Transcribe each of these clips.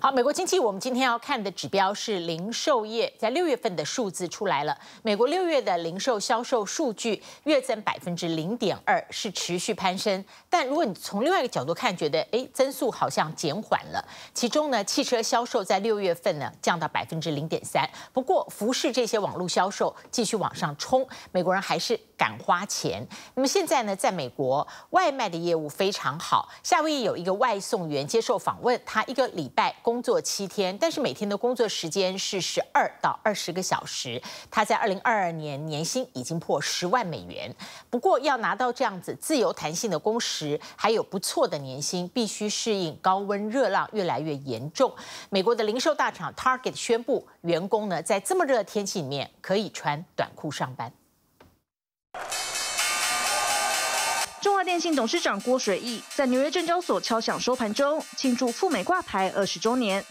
好，美国经济，我们今天要看的指标是零售业，在六月份的数字出来了。美国六月的零售销售数据月增百分之零点二，是持续攀升。但如果你从另外一个角度看，觉得哎，增速好像减缓了。其中呢，汽车销售在六月份呢降到百分之零点三，不过服饰这些网络销售继续往上冲，美国人还是敢花钱。那么现在呢，在美国外卖的业务非常好。夏威夷有一个外送员接受访问，他一个礼拜工作七天，但是每天的工作时间是十二到二十个小时。他在二零二二年年薪已经破十万美元。不过要拿到这样子自由弹性的工时，还有不错的年薪，必须适应高温热浪越来越严重。美国的零售大厂 Target 宣布，员工呢在这么热的天气里面可以穿短裤上班。中华电信董事长郭水义在纽约证交所敲响收盘钟，庆祝赴美挂牌二十周年。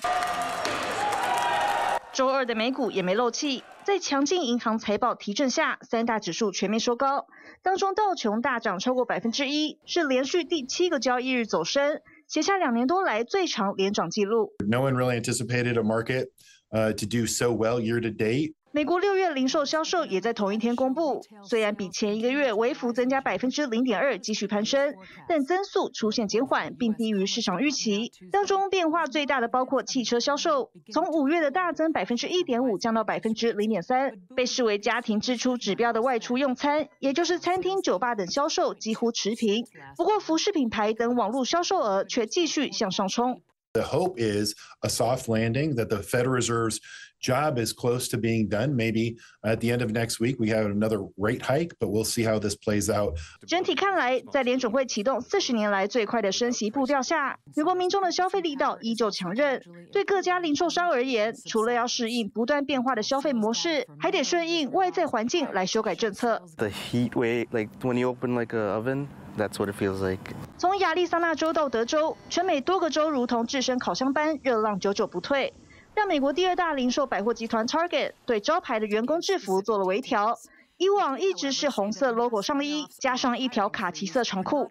周二的美股也没漏气，在强劲银行财报提振下，三大指数全面收高。当中道琼大涨超过百分之一，是连续第七个交易日走升，写下两年多来最长连涨纪录。No one really anticipated a market to do so well year to date. 美国六月零售销售也在同一天公布，虽然比前一个月微幅增加百分之零点二，继续攀升，但增速出现减缓，并低于市场预期。当中变化最大的包括汽车销售，从五月的大增百分之一点五降到百分之零点三。被视为家庭支出指标的外出用餐，也就是餐厅、酒吧等销售几乎持平。不过服饰品牌等网络销售额却继续向上冲。The hope is a soft landing that the Federal Reserve's job is close to being done. Maybe at the end of next week we have another rate hike, but we'll see how this plays out. 整体看来，在联准会启动四十年来最快的升息步调下，美国民众的消费力道依旧强韧。对各家零售商而言，除了要适应不断变化的消费模式，还得顺应外在环境来修改政策。The heat wave, like when you open like a oven. That's what it feels like. 从亚利桑那州到德州，全美多个州如同置身烤箱般，热浪久久不退。让美国第二大零售百货集团 Target 对招牌的员工制服做了微调，以往一直是红色 logo 上衣，加上一条卡其色长裤。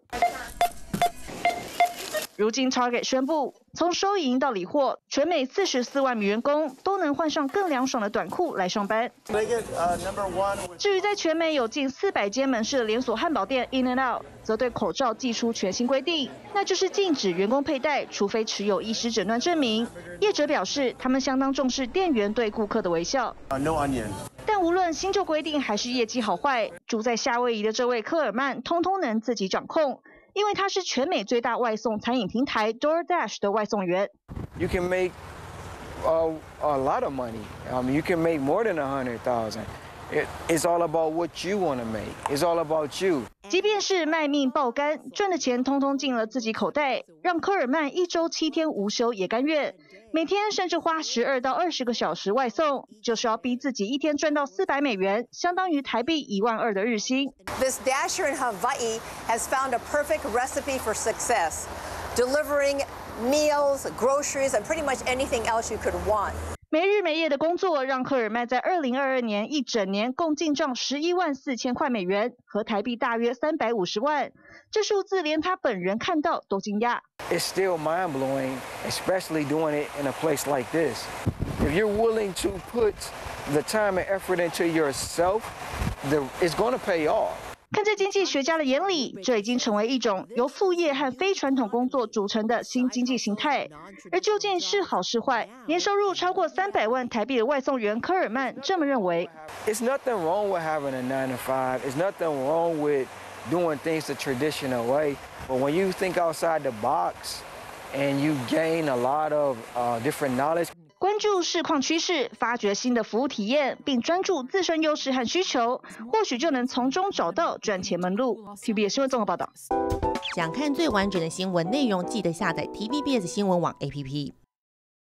如今，Target 宣布，从收银到理货，全美四十四万名员工都能换上更凉爽的短裤来上班。至于在全美有近四百间门市的连锁汉堡店 In and Out，则对口罩寄出全新规定，那就是禁止员工佩戴，除非持有医师诊断证明。业者表示，他们相当重视店员对顾客的微笑。但无论新旧规定还是业绩好坏，住在夏威夷的这位科尔曼，通通能自己掌控。因为他是全美最大外送餐饮平台 DoorDash 的外送员。You can make a a lot of money. Um, you can make more than a hundred thousand. It's all about what you want to make. It's all about you. 即便是卖命爆肝，赚的钱通通进了自己口袋，让科尔曼一周七天无休也甘愿。每天甚至花十二到二十个小时外送，就是要逼自己一天赚到四百美元，相当于台币一万二的日薪。This dasher in Hawaii has found a perfect recipe for success, delivering meals, groceries, and pretty much anything else you could want. 没日没夜的工作，让赫尔曼在二零二二年一整年共进账十一万四千块美元，和台币大约三百五十万。这数字连他本人看到都惊讶。It's still mind blowing, especially doing it in a place like this. If you're willing to put the time and effort into yourself, the it's going to pay off. 看在经济学家的眼里，这已经成为一种由副业和非传统工作组成的新经济形态。而究竟是好是坏？年收入超过三百万台币的外送员科尔曼这么认为：It's nothing wrong with having a nine to five. It's nothing wrong with doing things the traditional way. But when you think outside the box and you gain a lot of different knowledge. 关注市况趋势，发掘新的服务体验，并专注自身优势和需求，或许就能从中找到赚钱门路。TVBS 新闻综合报道。想看最完整的新闻内容，记得下载 TVBS 新闻网 APP。